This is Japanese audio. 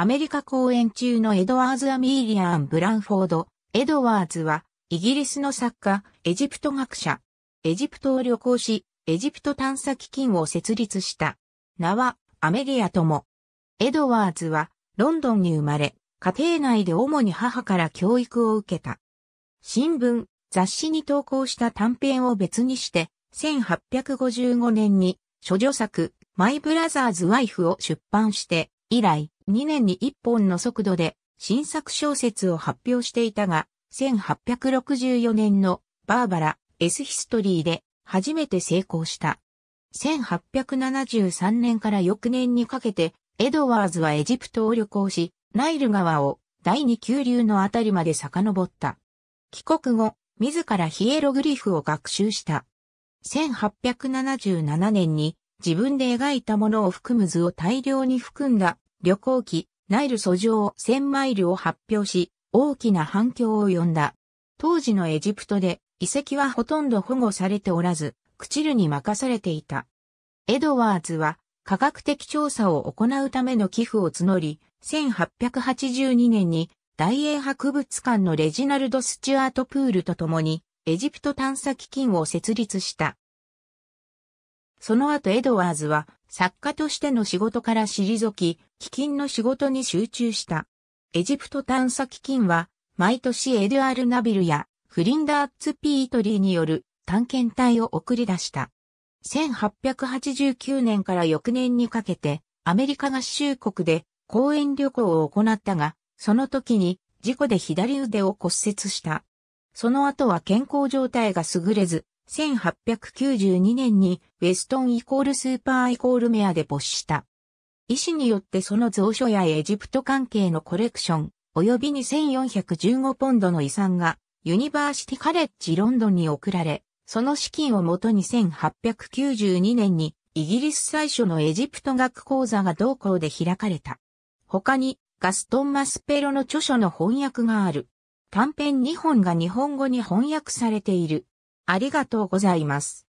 アメリカ公演中のエドワーズ。アミーリア・アン・ブランフォード・エドワーズは、イギリスの作家、エジプト学者。エジプトを旅行し、エジプト探査基金を設立した。名は、アメリアとも。エドワーズは、ロンドンに生まれ、家庭内で主に母から教育を受けた。新聞、雑誌に投稿した短編を別にして、1855年に、処女作、マイブラザーズ・ワイフを出版して、以来、2年に1本の速度で新作小説を発表していたが、1864年のバーバラ・エスヒストリーで初めて成功した。1873年から翌年にかけて、エドワーズはエジプトを旅行し、ナイル川を第二急流のあたりまで遡った。帰国後、自らヒエログリフを学習した。1877年に自分で描いたものを含む図を大量に含んだ旅行記ナイル訴状1000マイルを発表し、大きな反響を呼んだ。当時のエジプトで遺跡はほとんど保護されておらず、クチルに任されていた。エドワーズは科学的調査を行うための寄付を募り、1882年に大英博物館のレジナルド・スチュアート・プールと共にエジプト探査基金を設立した。その後エドワーズは作家としての仕事から退き、基金の仕事に集中した。エジプト探査基金は、毎年エドゥアル・ナビルやフリンダーツ・ピートリーによる探検隊を送り出した。1889年から翌年にかけて、アメリカ合衆国で講演旅行を行ったが、その時に事故で左腕を骨折した。その後は健康状態が優れず、1892年にウェストンイコールスーパーイコールメアで没した。医師によってその蔵書やエジプト関係のコレクション、及びに1415ポンドの遺産がユニバーシティカレッジロンドンに送られ、その資金をもとに1892年にイギリス最初のエジプト学講座が同校で開かれた。他にガストン・マスペロの著書の翻訳がある。短編2本が日本語に翻訳されている。ありがとうございます。